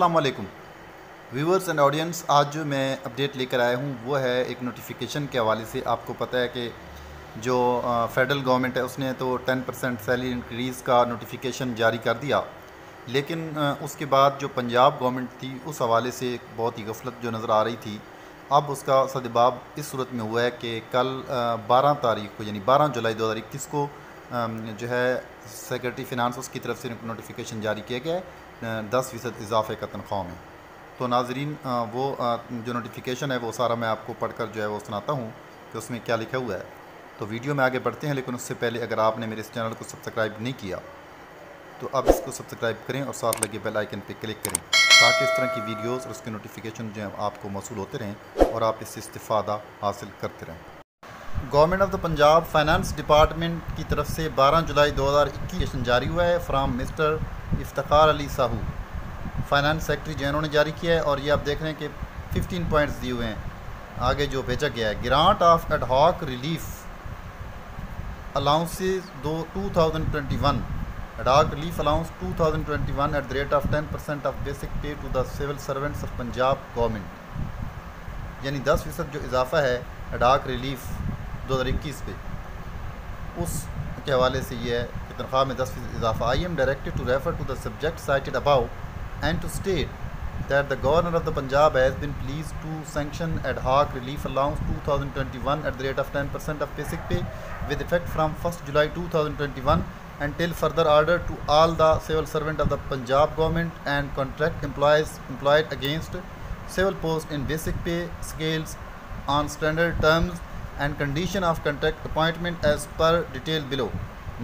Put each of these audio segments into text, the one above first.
अस्सलाम वालेकुम। Viewers and audience आज जो मैं अपडेट लेकर आया हूँ, वो है एक नोटिफिकेशन के हवाले से। आपको पता है कि जो फेडरल गवर्नमेंट है, उसने तो 10 परसेंट सैलरी इंक्रीज़ का नोटिफिकेशन जारी कर दिया। लेकिन उसके बाद जो पंजाब गवर्नमेंट थी, उस हवाले से बहुत ही गफलत जो नज़र आ रही थी। अब उसका सदबाब इस सूरत में हुआ है कि कल 12 तारीख को, यानी 12 जुलाई 2021 को जो है सेक्रेटरी फ़िनांस उसकी तरफ़ से नोटिफिकेशन जारी किया गया है। दस फ़ीसद इजाफे का तनख्वाह में। तो नाजरीन वो जो नोटिफिकेशन है, वो सारा मैं आपको पढ़कर जो है, वो सुनाता हूँ कि उसमें क्या लिखा हुआ है। तो वीडियो में आगे बढ़ते हैं, लेकिन उससे पहले अगर आपने मेरे इस चैनल को सब्सक्राइब नहीं किया तो अब इसको सब्सक्राइब करें और साथ लगे बेल आइकन पर क्लिक करें, ताकि इस तरह की वीडियोज़ और उसके नोटिफिकेशन जो है, आपको मौसू होते रहें और आप इससे इस्ता हासिल करते रहें। Government of the Punjab finance department की तरफ़ से 12 जुलाई 2021 जारी हुआ है from mister Iftar Ali Sahu. Finance secretary जैनों ने जारी किया है और ये आप देख रहे हैं कि 15 पॉइंट्स दिए हुए हैं। आगे जो भेजा गया है grant of ad hoc relief allowances दो two thousand twenty one ad hoc relief allowance two thousand twenty one at the rate of ten percent of basic pay to the civil servants of Punjab government यानी दस फ़ीसद जो इजाफा है ad hoc relief दो हज़ार इक्कीस पे। उस के हवाले से यह है कि तनख्वाह में दस फ़ीसद इजाफा। I am directed to refer to the subject cited above and to state that the governor of the Punjab has been pleased to sanction ad hoc relief allowance two thousand twenty one at the rate of ten percent of basic pay with effect from first July two thousand twenty one and till further order to all the civil servant of the Punjab government and contract employees employed against civil post in basic pay scales on standard terms and condition of contract appointment as per detail below.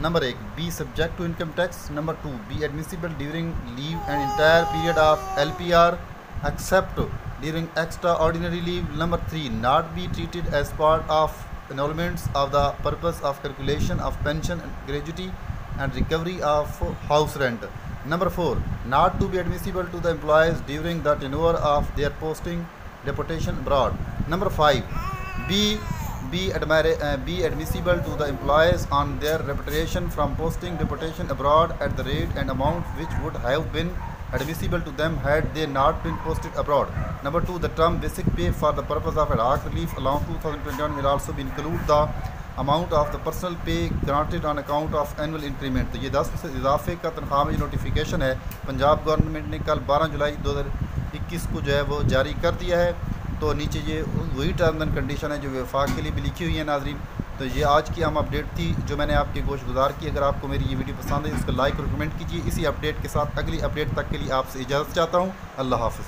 Number 1. Be subject to income tax. Number 2. Be admissible during leave and entire period of LPR except during extraordinary leave. Number 3. Not be treated as part of annulments of the purpose of calculation of pension and gratuity and recovery of house rent. Number 4. Not to be admissible to the employees during the tenure of their posting, deportation abroad. Number 5. Be be, uh, be admissible to the employees on their repatriation from posting deportation abroad at the rate and amount which would have been admissible to them had they not been posted abroad. Number two, the term basic pay for the purpose of hoc relief allowance 2021 will also be include the amount of the personal pay granted on account of annual increment. तो ये 10 फ़ीसद इजाफे का तनख्वाह में notification है Punjab government ने कल 12 जुलाई 2021 को जो है वो जारी कर दिया है तो नीचे ये वही टर्म्स एंड कंडीशन है जो वफाक के लिए भी लिखी हुई है नाजरीन। तो ये आज की हम अपडेट थी, जो मैंने आपके गोश गुजार की। अगर आपको मेरी ये वीडियो पसंद है, इसको लाइक और कमेंट कीजिए। इसी अपडेट के साथ अगली अपडेट तक के लिए आपसे इजाज़त चाहता हूँ। अल्लाह हाफ़